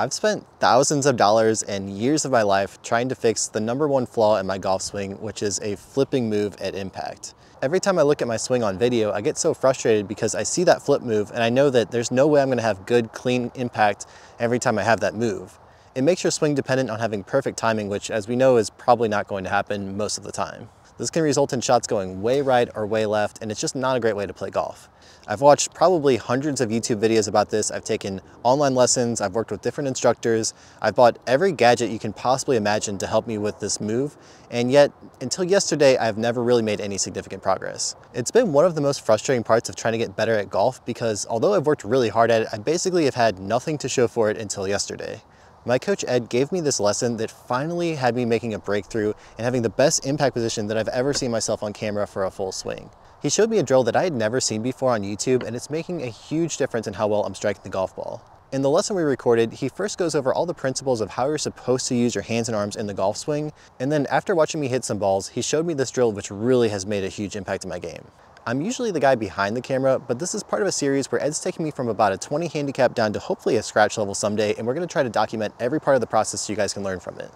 I've spent thousands of dollars and years of my life trying to fix the number one flaw in my golf swing, which is a flipping move at impact. Every time I look at my swing on video, I get so frustrated because I see that flip move and I know that there's no way I'm gonna have good, clean impact every time I have that move. It makes your swing dependent on having perfect timing, which as we know is probably not going to happen most of the time. This can result in shots going way right or way left, and it's just not a great way to play golf. I've watched probably hundreds of YouTube videos about this. I've taken online lessons, I've worked with different instructors, I've bought every gadget you can possibly imagine to help me with this move, and yet, until yesterday, I've never really made any significant progress. It's been one of the most frustrating parts of trying to get better at golf because although I've worked really hard at it, I basically have had nothing to show for it until yesterday. My coach Ed gave me this lesson that finally had me making a breakthrough and having the best impact position that I've ever seen myself on camera for a full swing. He showed me a drill that I had never seen before on YouTube and it's making a huge difference in how well I'm striking the golf ball. In the lesson we recorded, he first goes over all the principles of how you're supposed to use your hands and arms in the golf swing, and then after watching me hit some balls, he showed me this drill which really has made a huge impact in my game. I'm usually the guy behind the camera, but this is part of a series where Ed's taking me from about a 20 handicap down to hopefully a scratch level someday, and we're gonna try to document every part of the process so you guys can learn from it.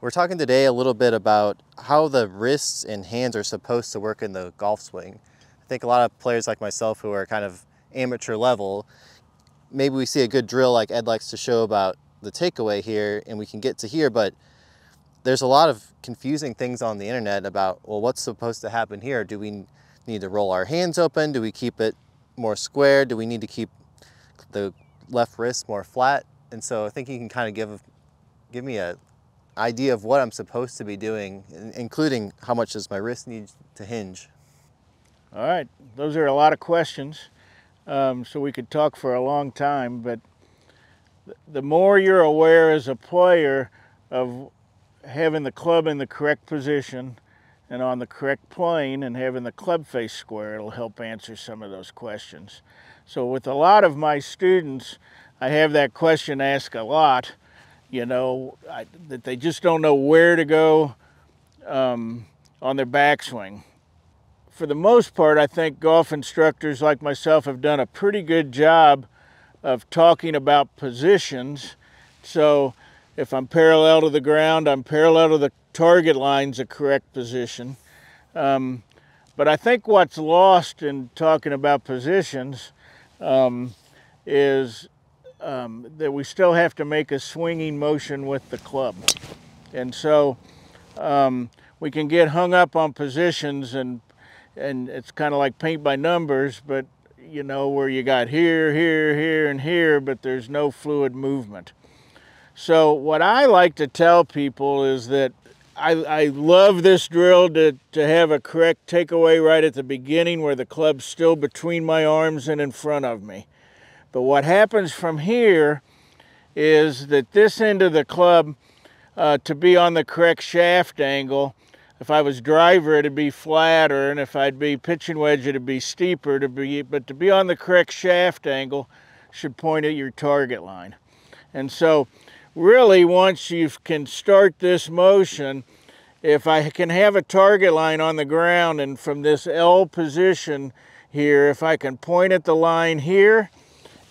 We're talking today a little bit about how the wrists and hands are supposed to work in the golf swing. I think a lot of players like myself who are kind of amateur level, maybe we see a good drill like Ed likes to show about the takeaway here and we can get to here, but there's a lot of confusing things on the internet about, well, what's supposed to happen here? Do we need to roll our hands open? Do we keep it more square? Do we need to keep the left wrist more flat? And so I think you can kind of give, give me a idea of what I'm supposed to be doing, including how much does my wrist need to hinge. All right, those are a lot of questions, um, so we could talk for a long time, but the more you're aware as a player of having the club in the correct position, and on the correct plane and having the club face square, it'll help answer some of those questions. So with a lot of my students, I have that question asked a lot, you know, I, that they just don't know where to go um, on their backswing. For the most part, I think golf instructors like myself have done a pretty good job of talking about positions. So if I'm parallel to the ground, I'm parallel to the target line's a correct position. Um, but I think what's lost in talking about positions um, is um, that we still have to make a swinging motion with the club. And so um, we can get hung up on positions and and it's kind of like paint by numbers, but you know, where you got here, here, here, and here, but there's no fluid movement. So what I like to tell people is that I, I love this drill to, to have a correct takeaway right at the beginning where the club's still between my arms and in front of me. But what happens from here is that this end of the club uh, to be on the correct shaft angle, if I was driver it'd be flatter and if I'd be pitching wedge it'd be steeper to be but to be on the correct shaft angle should point at your target line. And so really once you can start this motion, if I can have a target line on the ground and from this L position here, if I can point at the line here,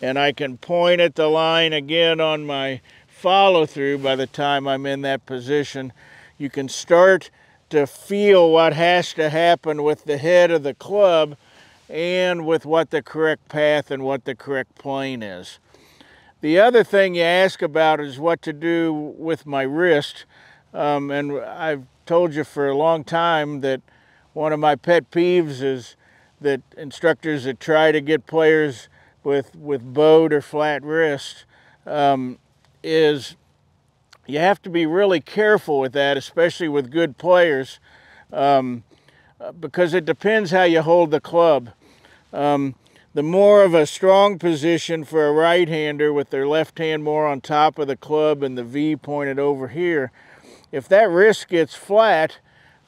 and I can point at the line again on my follow through by the time I'm in that position, you can start to feel what has to happen with the head of the club and with what the correct path and what the correct plane is. The other thing you ask about is what to do with my wrist. Um, and I've told you for a long time that one of my pet peeves is that instructors that try to get players with, with bowed or flat wrists um, is you have to be really careful with that, especially with good players, um, because it depends how you hold the club. Um, the more of a strong position for a right-hander with their left hand more on top of the club and the V pointed over here, if that wrist gets flat,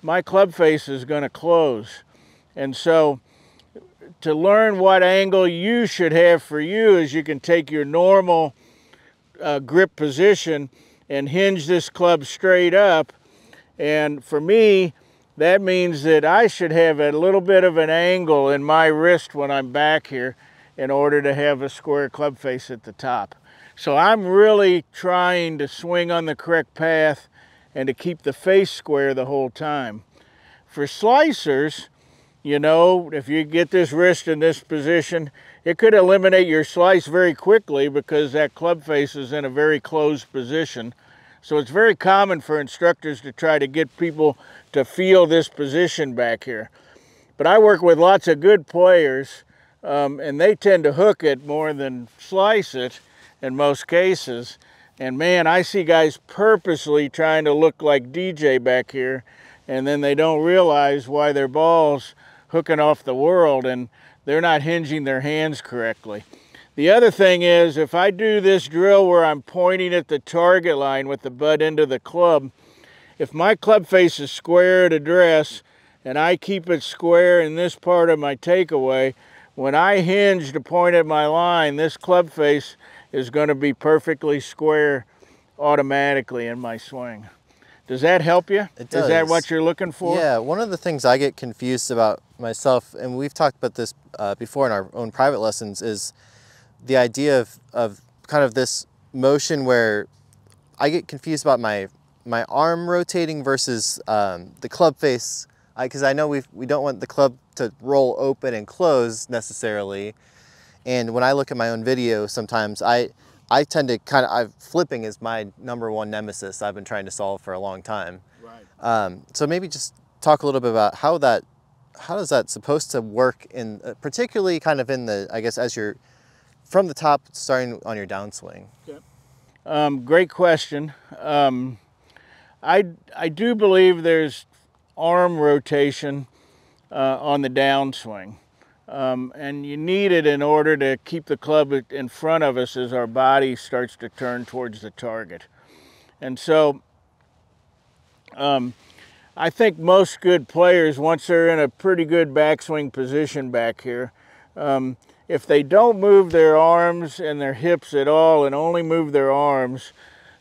my club face is going to close. And so to learn what angle you should have for you is you can take your normal uh, grip position and hinge this club straight up. And for me, that means that I should have a little bit of an angle in my wrist when I'm back here in order to have a square club face at the top. So I'm really trying to swing on the correct path and to keep the face square the whole time. For slicers, you know, if you get this wrist in this position, it could eliminate your slice very quickly because that club face is in a very closed position. So it's very common for instructors to try to get people to feel this position back here. But I work with lots of good players um, and they tend to hook it more than slice it in most cases. And man, I see guys purposely trying to look like DJ back here, and then they don't realize why their ball's hooking off the world and they're not hinging their hands correctly. The other thing is, if I do this drill where I'm pointing at the target line with the butt end of the club, if my club face is square at address and I keep it square in this part of my takeaway, when I hinge to point at my line, this club face is going to be perfectly square automatically in my swing. Does that help you? It does. Is that what you're looking for? Yeah, one of the things I get confused about myself, and we've talked about this uh, before in our own private lessons, is the idea of, of kind of this motion where I get confused about my my arm rotating versus um, the club face, because I, I know we we don't want the club to roll open and close necessarily. And when I look at my own video, sometimes I, I tend to kind of, I've, flipping is my number one nemesis I've been trying to solve for a long time. Right. Um, so maybe just talk a little bit about how that, how does that supposed to work in, uh, particularly kind of in the, I guess as you're from the top starting on your downswing? Okay. Um, great question. Um, I, I do believe there's arm rotation uh, on the downswing. Um, and you need it in order to keep the club in front of us as our body starts to turn towards the target. And so um, I think most good players, once they're in a pretty good backswing position back here, um, if they don't move their arms and their hips at all and only move their arms,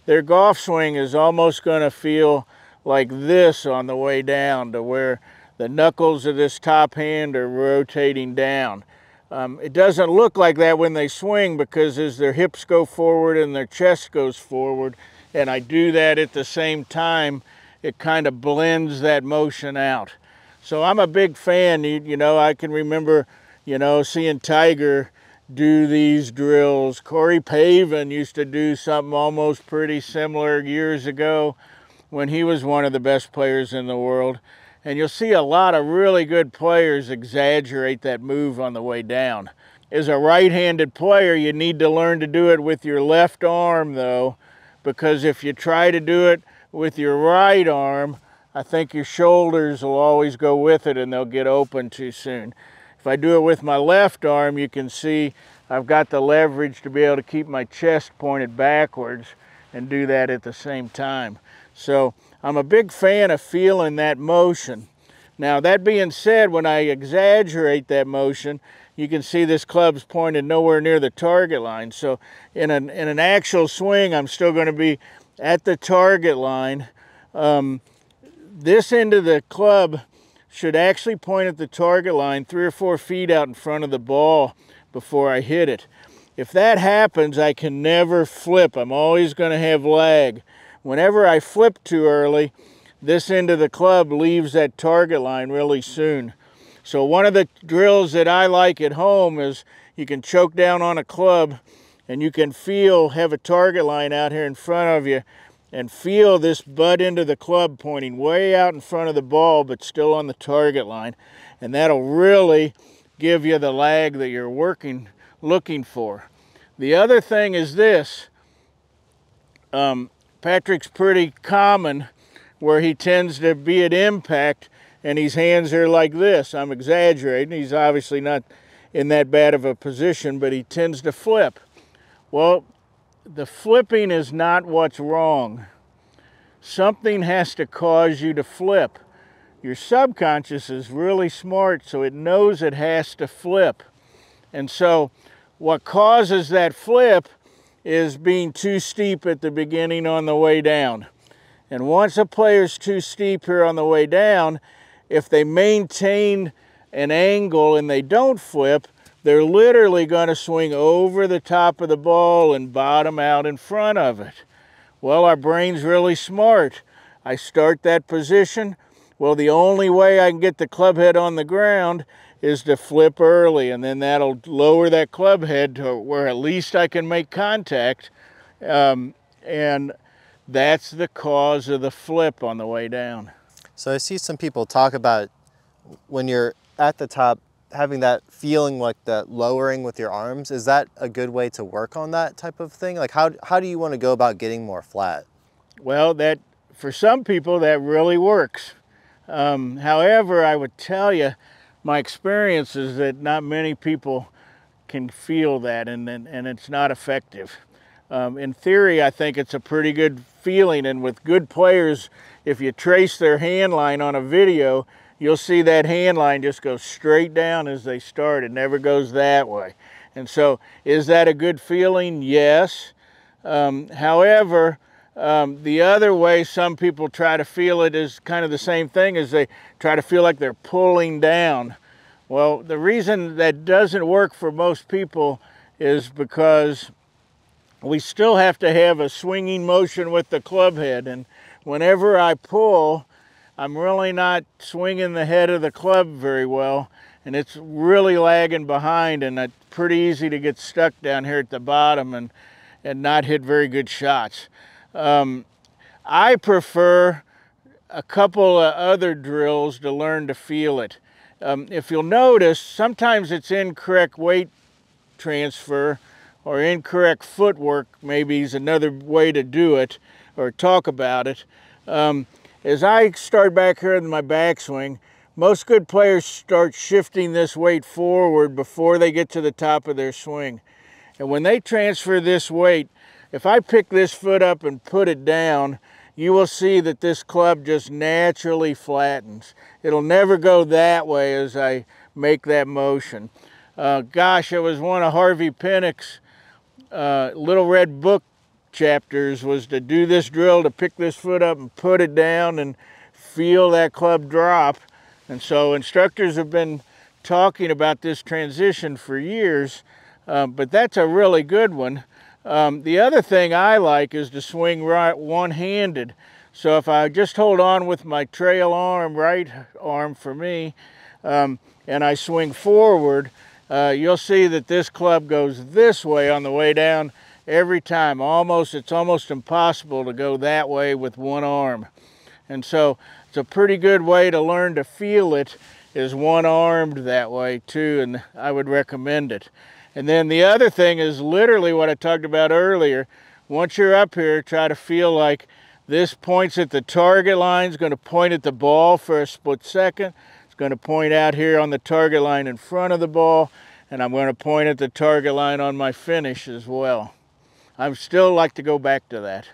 their golf swing is almost going to feel like this on the way down to where the knuckles of this top hand are rotating down. Um, it doesn't look like that when they swing because as their hips go forward and their chest goes forward, and I do that at the same time, it kind of blends that motion out. So I'm a big fan, you, you know, I can remember, you know, seeing Tiger do these drills. Corey Pavin used to do something almost pretty similar years ago when he was one of the best players in the world. And you'll see a lot of really good players exaggerate that move on the way down. As a right-handed player, you need to learn to do it with your left arm though, because if you try to do it with your right arm, I think your shoulders will always go with it and they'll get open too soon. If I do it with my left arm, you can see I've got the leverage to be able to keep my chest pointed backwards and do that at the same time. So I'm a big fan of feeling that motion. Now that being said, when I exaggerate that motion, you can see this club's pointed nowhere near the target line. So in an, in an actual swing, I'm still going to be at the target line. Um, this end of the club should actually point at the target line three or four feet out in front of the ball before I hit it. If that happens, I can never flip. I'm always going to have lag. Whenever I flip too early, this end of the club leaves that target line really soon. So one of the drills that I like at home is you can choke down on a club and you can feel, have a target line out here in front of you and feel this butt end of the club pointing way out in front of the ball but still on the target line. And that'll really give you the lag that you're working, looking for. The other thing is this, um, Patrick's pretty common where he tends to be at impact and his hands are like this. I'm exaggerating. He's obviously not in that bad of a position, but he tends to flip. Well, the flipping is not what's wrong. Something has to cause you to flip. Your subconscious is really smart, so it knows it has to flip. And so what causes that flip is being too steep at the beginning on the way down. And once a player's too steep here on the way down, if they maintain an angle and they don't flip, they're literally going to swing over the top of the ball and bottom out in front of it. Well, our brain's really smart. I start that position. Well, the only way I can get the club head on the ground is to flip early, and then that'll lower that club head to where at least I can make contact. Um, and that's the cause of the flip on the way down. So I see some people talk about when you're at the top, having that feeling like that lowering with your arms. Is that a good way to work on that type of thing? Like how, how do you want to go about getting more flat? Well, that for some people that really works. Um, however, I would tell you, my experience is that not many people can feel that and, and, and it's not effective. Um, in theory, I think it's a pretty good feeling and with good players, if you trace their hand line on a video, you'll see that hand line just go straight down as they start. It never goes that way. And so is that a good feeling? Yes. Um, however, um, the other way some people try to feel it is kind of the same thing as they try to feel like they're pulling down. Well, the reason that doesn't work for most people is because we still have to have a swinging motion with the club head. And whenever I pull, I'm really not swinging the head of the club very well. And it's really lagging behind and it's pretty easy to get stuck down here at the bottom and, and not hit very good shots. Um, I prefer a couple of other drills to learn to feel it. Um, if you'll notice, sometimes it's incorrect weight transfer or incorrect footwork maybe is another way to do it or talk about it. Um, as I start back here in my backswing, most good players start shifting this weight forward before they get to the top of their swing. And when they transfer this weight, if I pick this foot up and put it down, you will see that this club just naturally flattens. It'll never go that way as I make that motion. Uh, gosh, it was one of Harvey Penick's uh, Little Red Book chapters was to do this drill, to pick this foot up and put it down and feel that club drop. And so instructors have been talking about this transition for years, uh, but that's a really good one. Um, the other thing I like is to swing right one-handed. So if I just hold on with my trail arm, right arm for me, um, and I swing forward, uh, you'll see that this club goes this way on the way down every time. Almost, it's almost impossible to go that way with one arm. And so it's a pretty good way to learn to feel it is one-armed that way too, and I would recommend it. And then the other thing is literally what I talked about earlier. Once you're up here, try to feel like this points at the target line, is going to point at the ball for a split second. It's going to point out here on the target line in front of the ball, and I'm going to point at the target line on my finish as well. I still like to go back to that.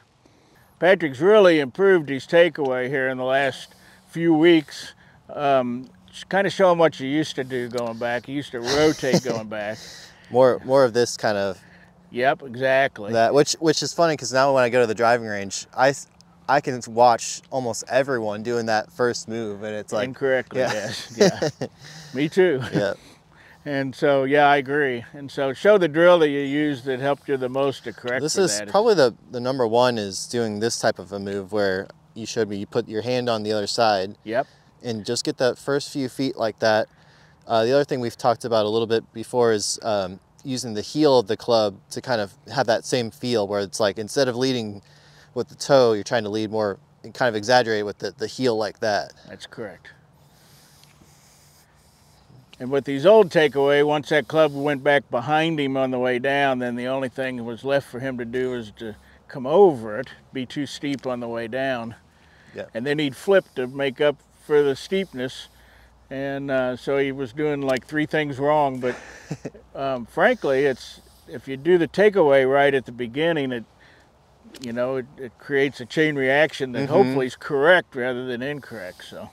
Patrick's really improved his takeaway here in the last few weeks. Um, kind of showing what you used to do going back. You used to rotate going back. More more of this kind of. Yep, exactly. That which which is funny because now when I go to the driving range, I I can watch almost everyone doing that first move, and it's like incorrectly. Yeah. Yes, yeah. Me too. Yeah. And so, yeah, I agree. And so, show the drill that you used that helped you the most to correct. This is that. probably the the number one is doing this type of a move where you showed me. You put your hand on the other side. Yep. And just get that first few feet like that. Uh, the other thing we've talked about a little bit before is um, using the heel of the club to kind of have that same feel where it's like instead of leading with the toe, you're trying to lead more and kind of exaggerate with the, the heel like that. That's correct. And with these old takeaway, once that club went back behind him on the way down, then the only thing that was left for him to do was to come over it, be too steep on the way down. Yeah. And then he'd flip to make up for the steepness and uh, so he was doing like three things wrong. But um, frankly, it's if you do the takeaway right at the beginning, it you know it, it creates a chain reaction that mm -hmm. hopefully is correct rather than incorrect. So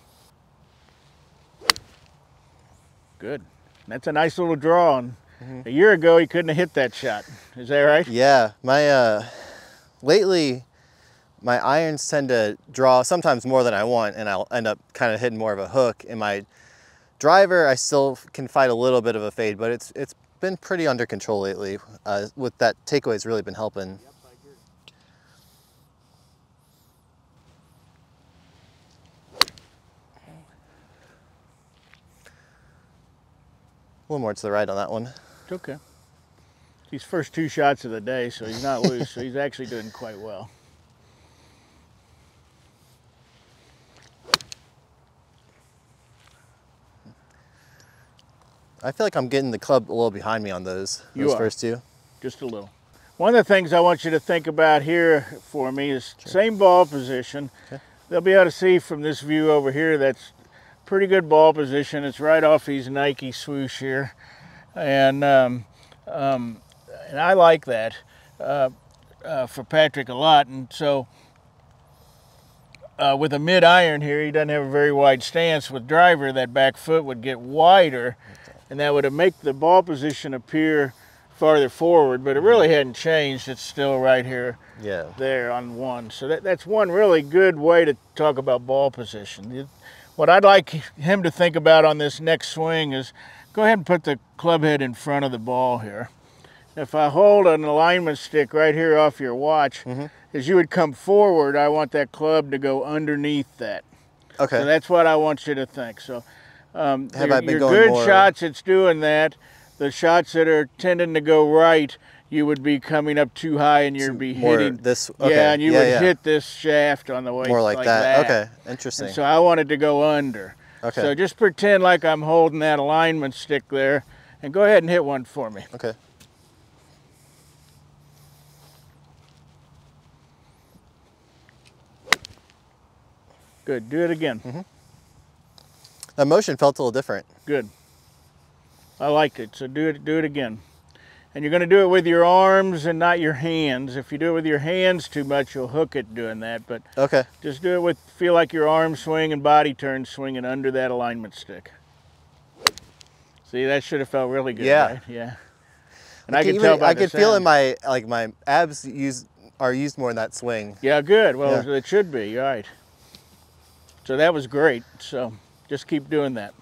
good. That's a nice little draw. And mm -hmm. a year ago, he couldn't have hit that shot. Is that right? Yeah, my uh, lately my irons tend to draw sometimes more than I want and I'll end up kind of hitting more of a hook and my driver, I still can fight a little bit of a fade, but it's it's been pretty under control lately. Uh, with that takeaway, takeaway's really been helping. Yep, A little more to the right on that one. It's okay. These first two shots of the day, so he's not loose, so he's actually doing quite well. I feel like I'm getting the club a little behind me on those, You those are. first two. just a little. One of the things I want you to think about here for me is same ball position. Okay. They'll be able to see from this view over here that's pretty good ball position. It's right off these Nike swoosh here, and um, um, and I like that uh, uh, for Patrick a lot. And so uh, with a mid iron here, he doesn't have a very wide stance. With driver, that back foot would get wider, and that would have make the ball position appear farther forward. But it really mm-hmm. hadn't changed. It's still right here, Yeah. there on one. So that, that's one really good way to talk about ball position. What I'd like him to think about on this next swing is go ahead and put the club head in front of the ball here. If I hold an alignment stick right here off your watch, mm-hmm. as you would come forward, I want that club to go underneath that. Okay. So that's what I want you to think. So um, Have your, I been your going good more- shots, it's doing that. The shots that are tending to go right, you would be coming up too high and you'd be more hitting this- okay, Yeah, and you yeah, would yeah. hit this shaft on the way More like, that. Okay. Interesting. And so I wanted to go under. Okay. So just pretend like I'm holding that alignment stick there, and go ahead and hit one for me. okay. Good. Do it again. Mm-hmm. That motion felt a little different. Good. I liked it. So do it. Do it again. And you're going to do it with your arms and not your hands. If you do it with your hands too much, you'll hook it doing that. But Okay. just do it with feel like your arm swing and body turn swinging under that alignment stick. See, that should have felt really good. Yeah. Right? Yeah. And I, can can even- tell I the could feel in my like my abs use are used more in that swing. Yeah, good. Well, Yeah. it should be. You're right. So that was great. So just keep doing that.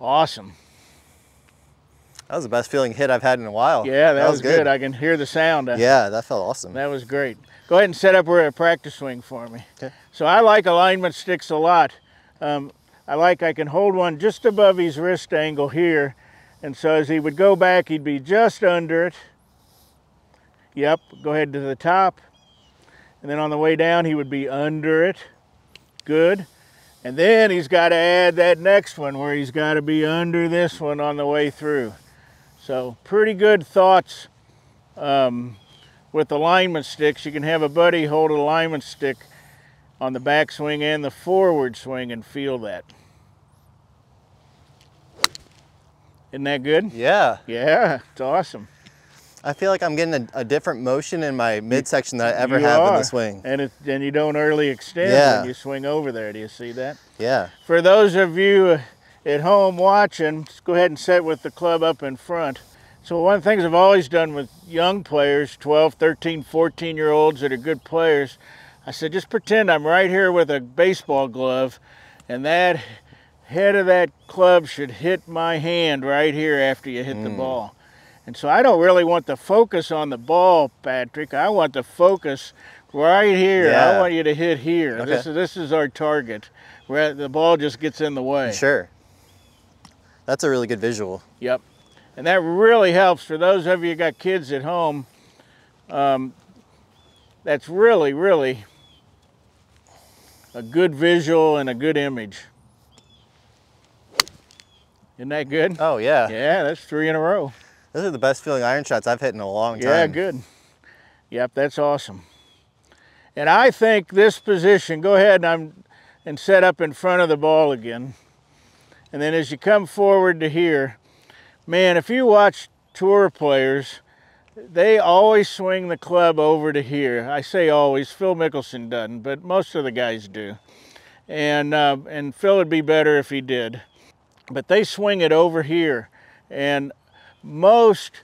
Awesome. That was the best feeling hit I've had in a while. Yeah, that, was, good. I can hear the sound. yeah, that felt awesome. That was great. Go ahead and set up where a practice swing for me. Okay. So I like alignment sticks a lot. Um, I like I can hold one just above his wrist angle here. And so as he would go back, he'd be just under it. Yep, go ahead to the top. And then on the way down, he would be under it. Good. And then he's got to add that next one where he's got to be under this one on the way through. So pretty good thoughts um, with alignment sticks. You can have a buddy hold an alignment stick on the back swing and the forward swing and feel that. Isn't that good? yeah. Yeah, it's awesome. I feel like I'm getting a, a different motion in my midsection than I ever You have in the swing. And it, and you don't early extend Yeah. when you swing over there. Do you see that? Yeah. For those of you at home watching, just go ahead and set with the club up in front. So one of the things I've always done with young players, 12, 13, 14 year olds that are good players, I said, just pretend I'm right here with a baseball glove and that head of that club should hit my hand right here after you hit Mm. the ball. And so I don't really want the focus on the ball, Patrick. I want the focus right here. I want you to hit here. Okay. This is this is our target. Where the ball just gets in the way. Sure. That's a really good visual. Yep. And that really helps for those of you who got kids at home. Um, that's really, really a good visual and a good image. Isn't that good? Oh yeah. Yeah, that's three in a row. Those are the best feeling iron shots I've hit in a long time. Yeah, good. Yep, that's awesome. And I think this position, go ahead and I'm and set up in front of the ball again. And then as you come forward to here, man, if you watch tour players, they always swing the club over to here. I say always, Phil Mickelson doesn't, but most of the guys do. And uh, and Phil would be better if he did. But they swing it over here. And most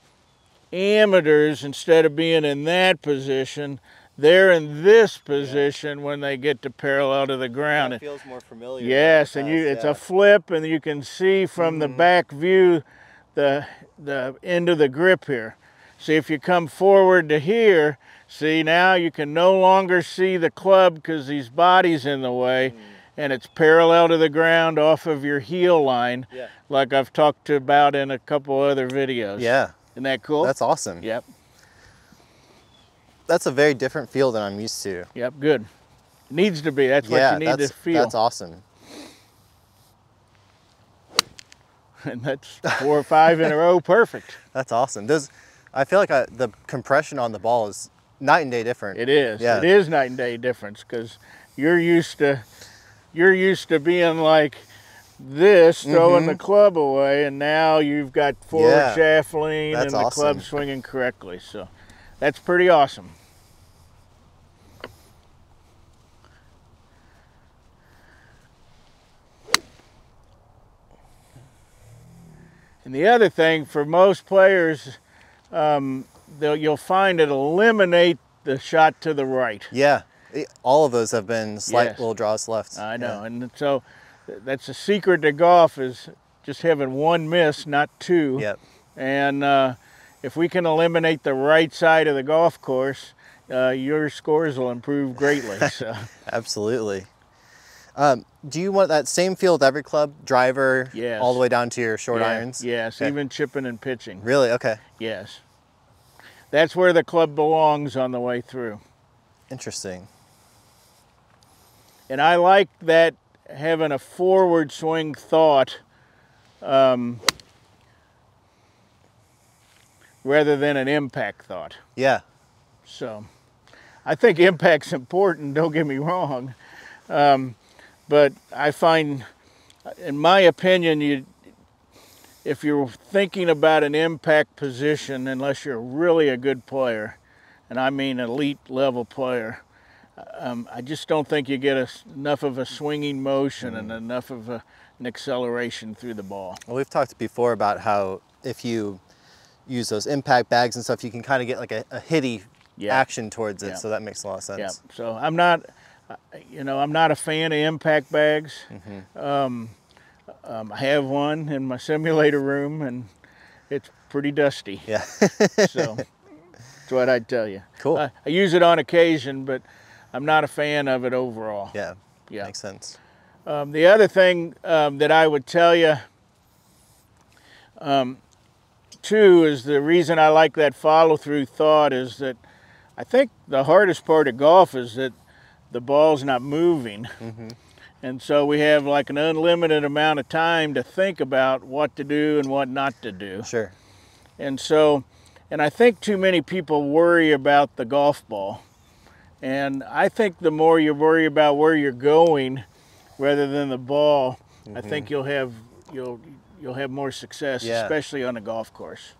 amateurs, instead of being in that position, they're in this position when they get to parallel to the ground. That feels more familiar. Yes, and you it's a flip, and you can see from the mm-hmm. back view the the end of the grip here. See if you come forward to here, see now you can no longer see the club because these body's in the way mm. And it's parallel to the ground off of your heel line Yeah. like I've talked about in a couple other videos. Yeah, Isn't that cool? that's awesome. Yep, That's a very different feel than I'm used to. yep, good. Needs to be. That's yeah, what you need to feel. that's awesome. and that's four or five in a row, perfect. That's awesome. Does I feel like I, the compression on the ball is night and day different. It is. Yeah. It is night and day difference because you're used to you're used to being like this, throwing the club away, and now you've got forward Mm-hmm. Yeah. shaft lean That's and the club swinging correctly. So that's pretty awesome. And the other thing for most players, um, you'll find it eliminate the shot to the right. Yeah, all of those have been slight Yes. little draws left. I know, Yeah. and so that's the secret to golf is just having one miss, not two. Yep. And uh, if we can eliminate the right side of the golf course, uh, your scores will improve greatly. So Absolutely. Um, do you want that same feel with every club, driver, Yes. all the way down to your short yeah, irons? Yes, Okay. even chipping and pitching. Really? Okay. Yes. That's where the club belongs on the way through. Interesting. And I like that having a forward swing thought um, rather than an impact thought. Yeah. So I think impact's important, don't get me wrong. Um, but I find, in my opinion, you, if you're thinking about an impact position, unless you're really a good player, and I mean elite level player, um, I just don't think you get a, enough of a swinging motion and enough of a, an acceleration through the ball. Well, we've talked before about how if you use those impact bags and stuff, you can kind of get like a, a hitty Yeah. action towards it. Yeah. So that makes a lot of sense. Yeah. So I'm not, you know, I'm not a fan of impact bags. Um, um, I have one in my simulator room, and it's pretty dusty. Yeah. So that's what I'd tell you. Cool. I use it on occasion, but I'm not a fan of it overall. yeah. Yeah. Makes sense. Um, the other thing um, that I would tell you, um, too, is the reason I like that follow through thought is that I think the hardest part of golf is that the ball's not moving. And so we have like an unlimited amount of time to think about what to do and what not to do. Sure. And so, and I think too many people worry about the golf ball. And I think the more you worry about where you're going rather than the ball, I mm-hmm. think you'll have you'll you'll have more success, Yeah. especially on a golf course.